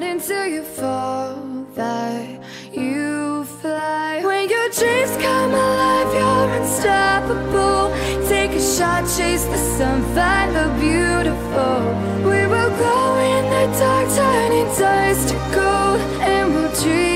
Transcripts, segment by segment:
not until you fall that you fly. When your dreams come alive, you're unstoppable. Take a shot, chase the sun, find the beautiful. We will glow in the dark, turning dust to gold, and we'll dream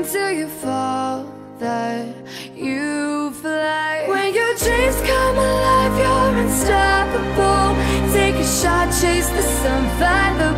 Until you fall that you fly. When your dreams come alive, you're unstoppable. Take a shot, chase the sun, find the.